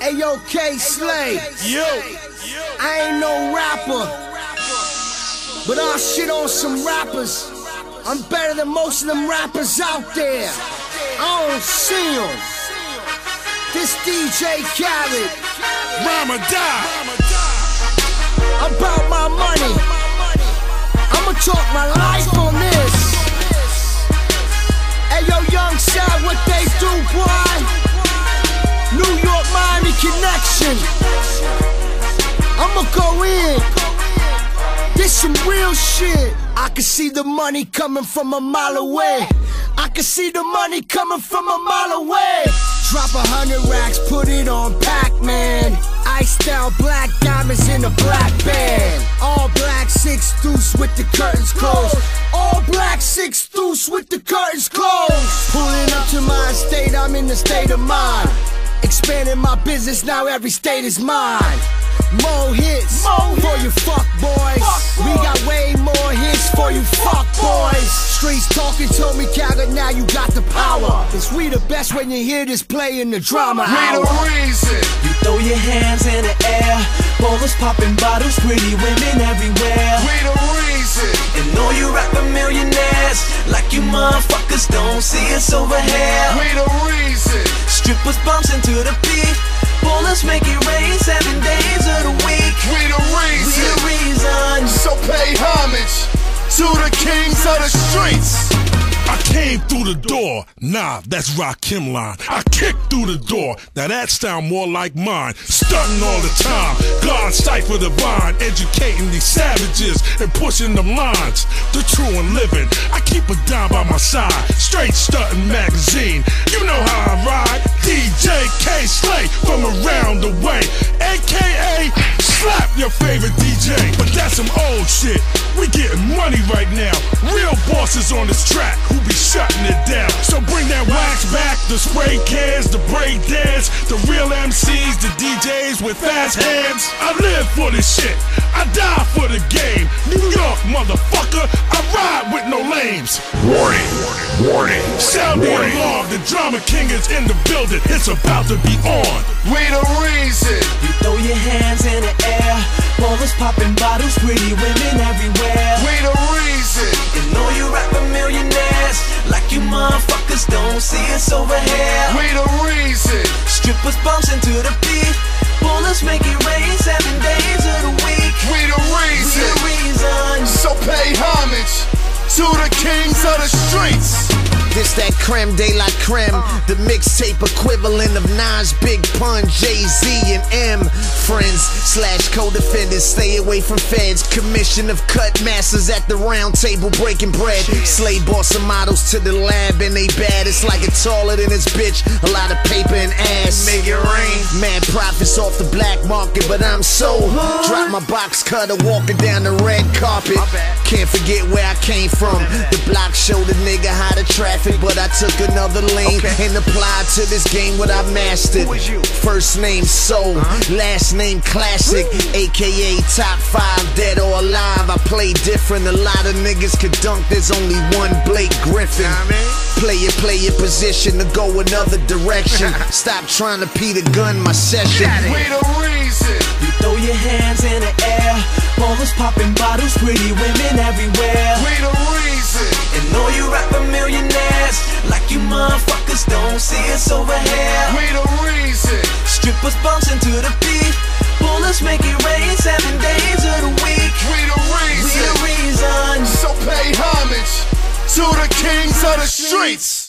Hey yo, Kayslay. Yo. I ain't no rapper, but I'll shit on some rappers. I'm better than most of them rappers out there. I don't see them. This DJ Khaled, Ramadan. about my money. I'ma talk my life connection. I'ma go in. This some real shit. I can see the money coming from a mile away. I can see the money coming from a mile away. Drop a hundred racks, put it on Pac-Man. Iced out black diamonds in a black band. All black six deuce with the curtains closed. All black six deuce with the curtains closed. Pulling up to my estate, I'm in the state of mind. Expanding my business, now every state is mine. More hits More for you fuck boys. Fuck We got way more hits for you fuck boys. Streets talking told me, Khaled, now you got the power. It's we the best when you hear this play in the drama We hour. the reason. You throw your hands in the air, ballers popping bottles, pretty women everywhere. We the reason. And know you rap a millionaires, like you motherfuckers don't see us over here. We the reason. Strippers bumps into the beat, ballers make it rain seven days of the week. We the We reason. the reason. So pay homage to the kings of the streets. I came through the door. Nah, that's Rakim line. I kicked through the door. Now that sound more like mine. Stunting all the time. God Cipher Divine. Educating these savages and pushing them lines. The true and living. I keep a dime by my side. Straight stunting magazine. You know how I ride. DJ Kayslay from around the way. AKA slap your favorite DJ. But that's some old shit. We getting money right now. Real bosses on this track who be shutting the spray cans, the break dance, the real MCs, the DJs with fast hands. I live for this shit. I die for the game. New York, motherfucker. I ride with no lames. Warning, warning. Sound the alarm. The drama king is in the building. It's about to be on. We the reason. You throw your hands in the air, ballers popping bottles, pretty women don't see us over here. We the reason. Strippers bounce into the beat. Bullets make it rain seven days of the week. We the We the reason. So pay homage to the kings of the streets. This that creme de la creme, uh. the mixtape equivalent of Nas, Big Pun, Jay Z, and M. Friends slash co-defendants, stay away from feds. Commission of cut masters at the round table breaking bread. Slay bought some models to the lab and they bad. It's like it's taller than this bitch. A lot of paper and ass. Make it rain. Mad profits off the black market, but I'm so drop my box cutter walking down the red carpet. Can't forget where I came from. The block showed a nigga traffic, but I took another lane and applied to this game what I mastered. First name Soul, last name Classic, aka Top 5, dead or alive. I play different. A lot of niggas could dunk, there's only one Blake Griffin. Play it, play your position to go another direction. Stop trying to pee the gun my session. We the reason. You throw your hands in the air. Ballers popping bottles, pretty women everywhere. Us over here. We the reason. Strippers bounce to the beat. Bullets make it rain seven days of the week. We the We the reason. So pay homage to the kings of the streets.